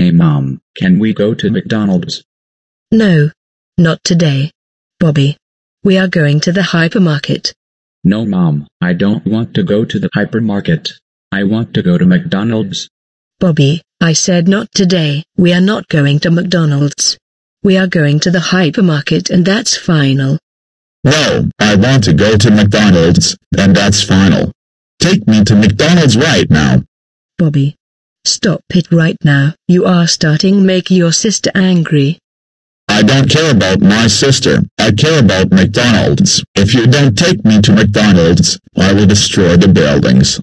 Hey mom, can we go to McDonald's? No. Not today. Bobby. We are going to the hypermarket. No mom, I don't want to go to the hypermarket. I want to go to McDonald's. Bobby, I said not today. We are not going to McDonald's. We are going to the hypermarket and that's final. Well, I want to go to McDonald's, and that's final. Take me to McDonald's right now. Bobby. Stop it right now. You are starting make your sister angry. I don't care about my sister. I care about McDonald's. If you don't take me to McDonald's, I will destroy the buildings.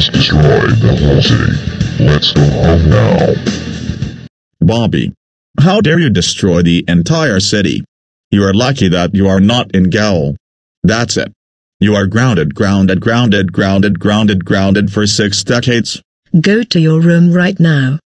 Just destroyed the whole city. Let's go home now. Bobby. How dare you destroy the entire city? You are lucky that you are not in Gaol. That's it. You are grounded, grounded, grounded, grounded, grounded, grounded for six decades. Go to your room right now.